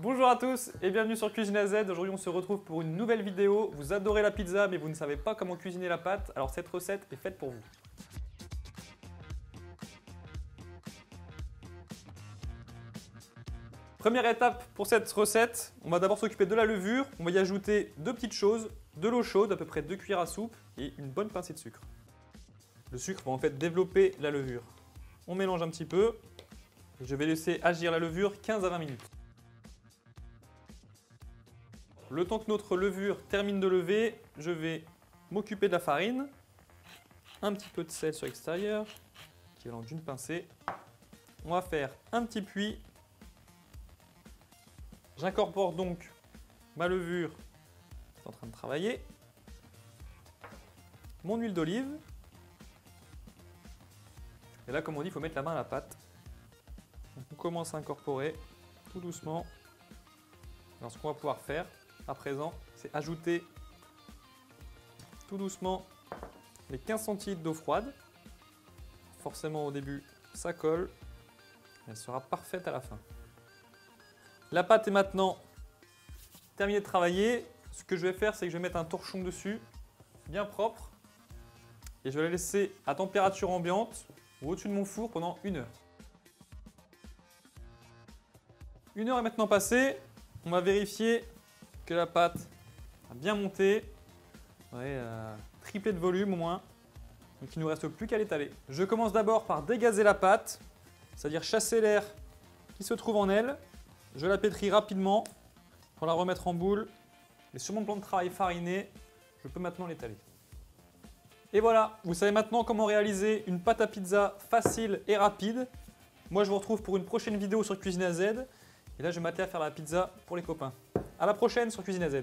Bonjour à tous et bienvenue sur Cuisine à Z. Aujourd'hui, on se retrouve pour une nouvelle vidéo. Vous adorez la pizza, mais vous ne savez pas comment cuisiner la pâte. Alors, cette recette est faite pour vous. Première étape pour cette recette, on va d'abord s'occuper de la levure. On va y ajouter deux petites choses, de l'eau chaude, à peu près 2 cuillères à soupe, et une bonne pincée de sucre. Le sucre va en fait développer la levure. On mélange un petit peu. Je vais laisser agir la levure 15 à 20 minutes. Le temps que notre levure termine de lever, je vais m'occuper de la farine. Un petit peu de sel sur l'extérieur, équivalent d'une pincée. On va faire un petit puits. J'incorpore donc ma levure qui est en train de travailler. Mon huile d'olive. Et là, comme on dit, il faut mettre la main à la pâte. On commence à incorporer tout doucement. Alors ce qu'on va pouvoir faire, à présent, c'est ajouter tout doucement les 15 centilitres d'eau froide. Forcément au début, ça colle. Elle sera parfaite à la fin. La pâte est maintenant terminée de travailler. Ce que je vais faire, c'est que je vais mettre un torchon dessus, bien propre. Et je vais la laisser à température ambiante ou au-dessus de mon four pendant une heure. Une heure est maintenant passée. On va vérifier que la pâte a bien monté. Ouais, euh, triplé de volume au moins. Donc il ne nous reste plus qu'à l'étaler. Je commence d'abord par dégazer la pâte, c'est-à-dire chasser l'air qui se trouve en elle. Je la pétris rapidement pour la remettre en boule. Et sur mon plan de travail fariné, je peux maintenant l'étaler. Et voilà, vous savez maintenant comment réaliser une pâte à pizza facile et rapide. Moi, je vous retrouve pour une prochaine vidéo sur Cuisine à Z. Et là, je vais m'atteler à faire la pizza pour les copains. A la prochaine sur Cuisine à Z.